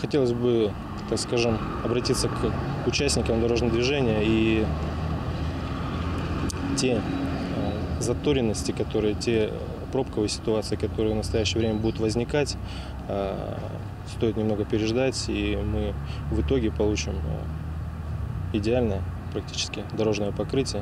хотелось бы, так скажем, обратиться к участникам дорожного движения и те э, заторенности, которые, те пробковые ситуации, которые в настоящее время будут возникать, э, стоит немного переждать, и мы в итоге получим э, идеальное практически дорожное покрытие.